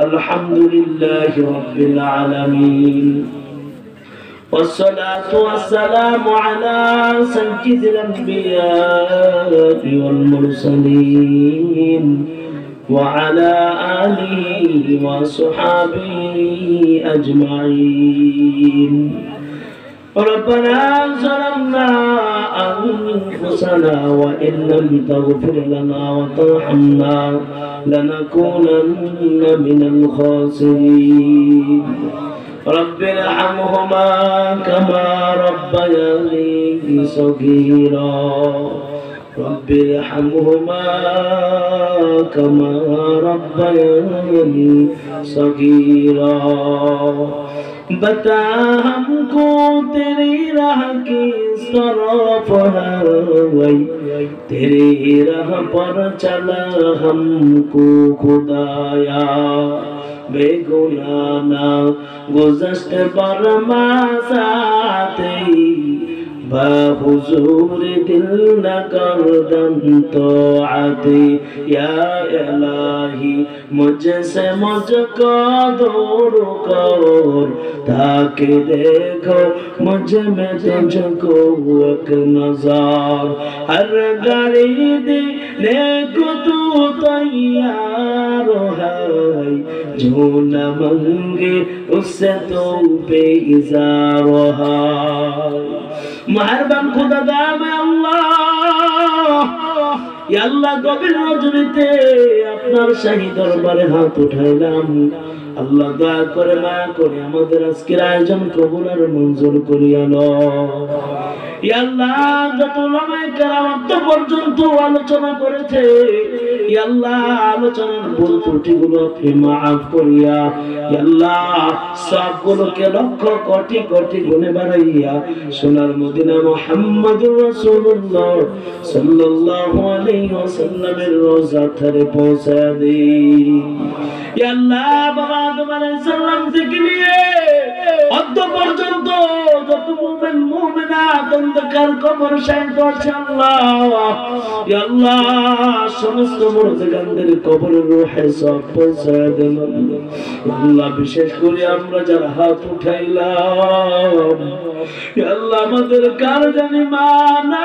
الحمد لله رب العالمين. والصلاة والسلام على سيد الأنبياء والمرسلين وعلى آله وصحابه أجمعين. ربنا ظلمنا أنفسنا وإن لم تغفر لنا وترحمنا لنكونن من الخاسرين. رب ارحمهما كما ربياني صغيرا. رب ارحمهما كما ربياني صغيرا بتا ہم کو تیری راہ کی طرف ہر وئی تیری راہ پر چلا ہم کو خدایا بے گناہ نہ گزشت پر ماں ساتھ বা হুজুর দিল না করদম তো আদি ইয়া ইলাহি মুঝসে মুঝকো दूर कौर ताकि देखो मुझे में तुझको एक नजार हर गरीब देखो तू तैयार है जो न मंगे उससे तो बेजार है মেহরবান খুদা দাম আল্লাহ। আল্লাহ গভীর রজনীতে আপনার শাহী দরবারে হাত উঠাইলাম। আল্লাহ দয়া করে মায়া করে আমাদের আজকের আয়োজন কবুল আর মঞ্জুর করিয়া আল্লাহ, যত লামায় আলোচনা করেছে আল্লাহ, আলোচনার ভুল ত্রুটিগুলো আপনি মাফ করিয়া আল্লাহ, সবগুলোকে লক্ষ কোটি কোটি গুণে বাড়াইয়া সোনার মদিনা মুহাম্মদুর রাসূলুল্লাহ সাল্লাল্লাহু রওজা ধারে পৌঁছা দেই। আল্লাহ থেকে নিয়ে অদ্য পর্যন্ত যত মুমিন, মুমিনাত অন্ধকার কবর শান্ত আছে সমস্ত মুরদগানদের কবরের রূহে সব পৌঁছায় দেন আল্লাহ, বিশেষ করে আমরা যারা হাত উঠাইলাম আল্লাহ আমাদের কার জানি মানা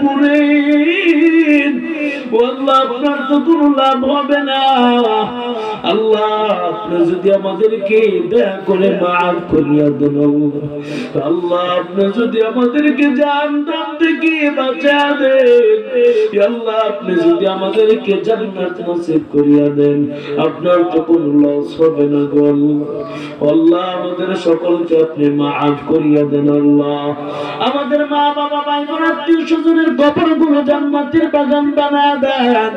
পুরে আল্লাহ আপনার তো কোনো লাভ হবে না। আল্লাহ, আপনি যদি আমাদেরকে দয়া করে মাফ করিয়া দেন। আল্লাহ, আপনি যদি আমাদেরকে থেকে বাঁচা দেন। আল্লাহ, আপনি যদি আমাদেরকে জান্নাত নসিব করিয়া দেন, আপনার তো কোনো লস হবে না গো। আল্লাহ, আমাদের সকলকে আপনি মাফ করিয়া দেন আল্লাহ। আমাদের মা বাবা ভাই বোন আত্মীয় স্বজনের গোপনগুলো জান্নাতের বাগান বানা দেন।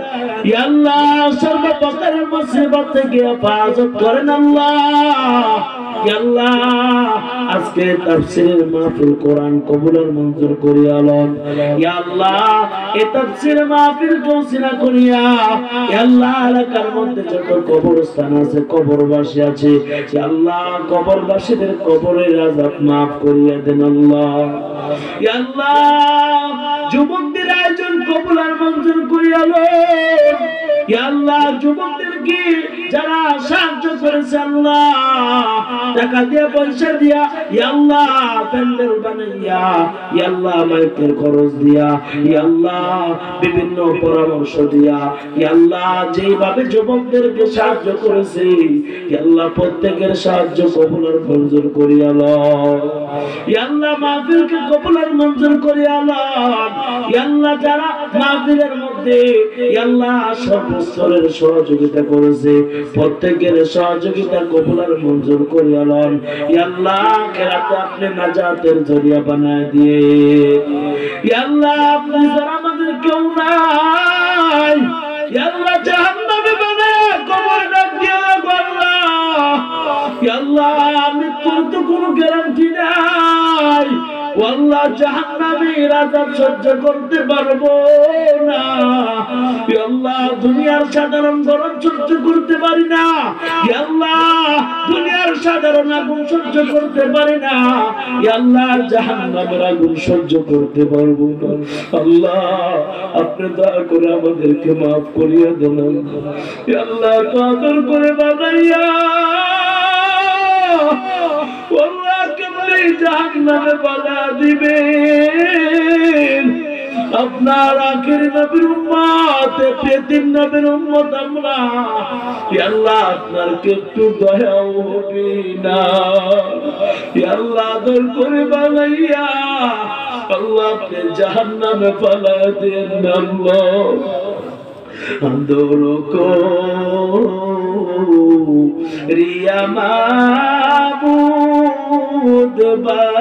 আল্লাহ সর্বপ্রকারের মুসিবত থেকে হেফাজত করেন আল্লাহ। আজকে তাফসীরের মাহফিল কোরআন কবুলের মঞ্জুর করিয়া লন। ইয়া এই তাফসীর মাহফিল কৌসিলা করিয়া ইয়া এলাকার মধ্যে যত কবরস্থান আছে, কবরবাসী আছে ইয়া আল্লাহ, কবরবাসীদের কবরের আযাব মাফ করিয়া দেন আল্লাহ। ইয়া যুবকদের আয়োজন কবুল আর মঞ্জুর করিয়া লন। আল্লাহ, যুবকদেরকে সাহায্য করেছে বিভিন্ন পরামর্শ দিয়া যুবকদেরকে সাহায্য করেছে প্রত্যেকের সাহায্য কবুল মঞ্জুর করিয়া আল্লাহ, মাহফিলকে মঞ্জুর করিয়া আল্লাহ, যারা মাহফিলের মধ্যে আল্লাহ জাহান্নামে কোনো গ্যারান্টি নাই। আল্লাহ জাহান্নামের আযাব সহ্য করতে পারব। আপনি দয়া করে আমাদেরকে মাফ করিয়া দেন। আল্লাহ কদর করে বানাইয়া আল্লাহ, কেমনি জাহান্নামে বাধা দিবেন? আপনার আখের নবীর উম্মত নবীর উম্মত আমরা। আপনার একটু দয়াও হবে না? আল্লাহ দর করে বানাইয়া আল্লাহ আপনি জাহান্নামে পালা দেন আল্লাহ। আন্দোলন কো রিয়া মাবুদ বানাইয়া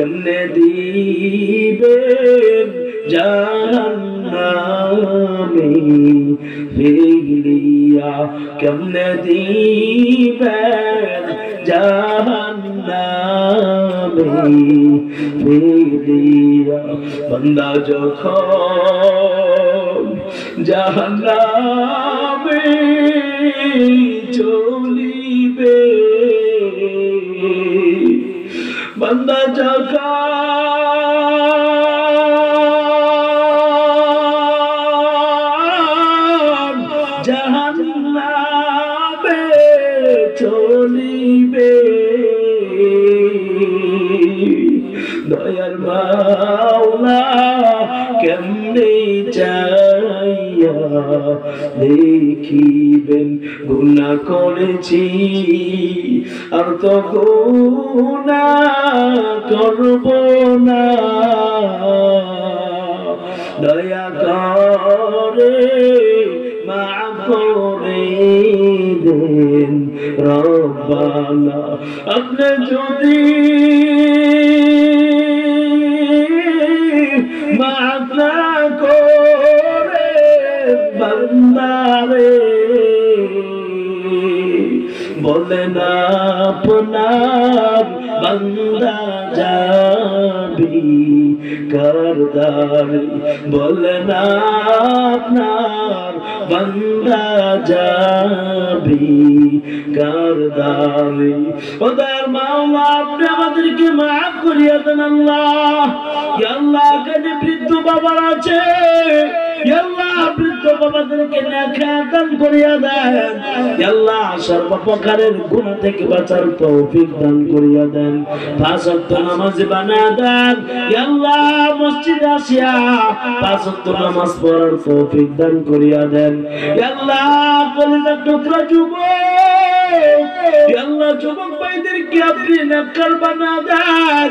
কেমনে দিবেন জাহান্নামে? ফেলিয়া কেমনে দিবেন জাহান্নামে? ফেলিয়া বন্দা যখন জাহান্নামে চলিবে বন্দা যখন জাহান্নামে চলিবে। দয়ার মাওলা কেমনে চাইয়া দেখিবেন, গুণা করেছি। আর তো করব না। দয়া করে মাফ করে দেন রব্বানা। আপনি যদি বন্দারে বলেন আপনার বন্দা যাবি করদার বলেন আপনার বন্দা যাবি করদার ওদের মাওলা, আপনি আমাদেরকে মাফ করিয়া দেন আল্লাহ। আল্লাহ এখানে বৃদ্ধ বাবা আছে। বৃদ্ধ বাবাদেরকে নেখা দান। করিয়া সর্বপ্রকারের গুণ থেকে বাঁচার করিয়া দেন। পাঁচ ওয়াক্ত নামাজ বানা দেন। আল্লাহ মসজিদে আসিয়া পাঁচ করিয়া দেন। আল্লাহ কলিজার টুকরা যুবক, আল্লাহ ভাইদেরকে আপনি নেককার বানা দেন।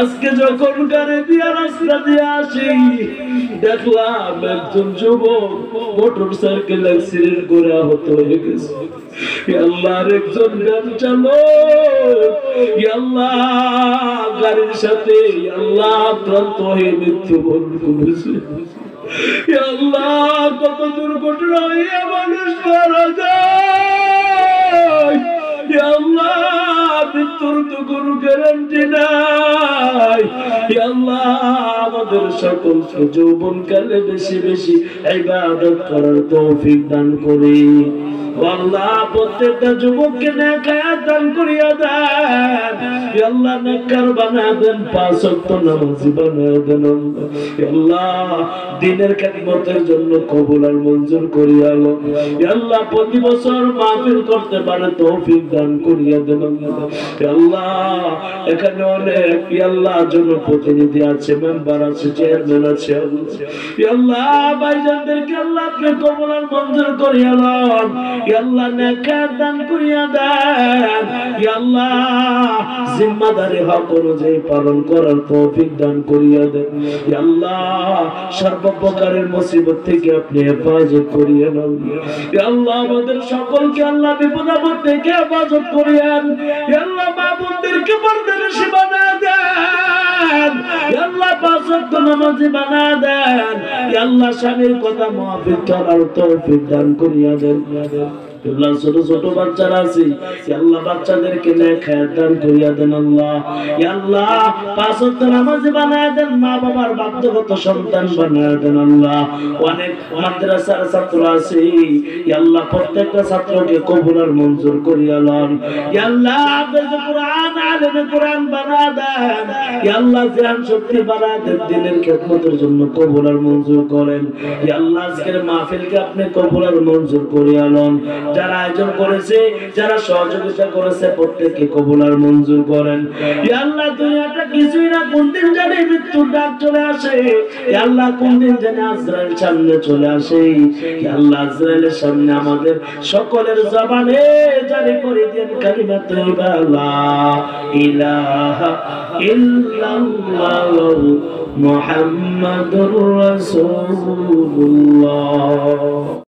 আজকে যখন গাড়ি দিয়া রাস্তা দিয়ে আসি, দেখলাম একজন যুবক মোটর সাইকেল অ্যাক্সিডেন্ট করে আহত হয়ে গেছে। আল্লাহর একজন গান চালক এ আল্লাহ, গাড়ির সাথে আল্লাহ আক্রান্ত হয়ে মৃত্যুবরণ করেছে। আল্লাহ, কত দুর্ঘটনা হইয়া মানুষ মারা যায়। এ আল্লাহ মৃত্যুর তো কোনো গ্যারান্টি নাই এ আল্লাহ আমাদের সকল যৌবন কালে বেশি বেশি ইবাদত করার তৌফিক দান করে। আল্লাহ, প্রত্যেকটা যুবককে নেকায়াত দান করিয়া দেন। আল্লাহ, নেককার বানা দেন, পাঁচ ওয়াক্ত নামাজি বানা দেন আল্লাহ। জন্য কবুল আর মঞ্জুর করিয়া আল্লাহ। প্রতি বছর মাহফিল করতে পারে তৌফিক দান করিয়া দেন আল্লাহ। এখানে অনেক আল্লাহ জনপ্রতিনিধি আছে, মেম্বার করিয়া করিয়া করিয়া সর্বপ্রকারের মুসিবত থেকে আপনি হেফাজত করিয়া নেন আল্লাহ আমাদের সকলকে আল্লাহ বিপদ থেকে হেফাজত করিয়েন ইয়া আল্লাহ মা বোনদেরকে পর্দার সীমানা দেন। ইয়া আল্লাহ পাঁচ ওয়াক্ত নামাজি বানা দেন। আল্লাহ স্বামীর কথা মাহফিল করার তৌফিক দান করিয়া দেন। ছোট ছোট বাচ্চারা আছে। আল্লাহ বাচ্চাদেরকে দান করিয়া দেন আল্লাহ। আল্লাহ পাঁচ বানায় দেন, মা বাবার বাধ্যগত সন্তান বানায় দেন আল্লাহ। অনেক মাদ্রাসার ছাত্র আছে। আল্লাহ প্রত্যেকটা ছাত্রকে কবুল আর মঞ্জুর করিয়া লন। আল্লাহ কোরআন, আলেম কোরআন দেন। আল্লাহ জ্ঞান শক্তি দেন, দিনের খেদমতের জন্য মঞ্জুর করেন। আল্লাহ আজকের মাহফিলকে আপনি কবুল আর মঞ্জুর করিয়া লন। যারা আয়োজন করেছে, যারা সহযোগিতা করেছে, প্রত্যেককে কবুল আর মঞ্জুর করেন। আল্লাহ কিছুই না, কোন দিন মৃত্যুর ডাক চলে আসে। আল্লাহ, কোন দিন সামনে চলে আসে। আল্লাহ সামনে আমাদের সকলের জবানে জারি করে দেন রাসূলুল্লাহ।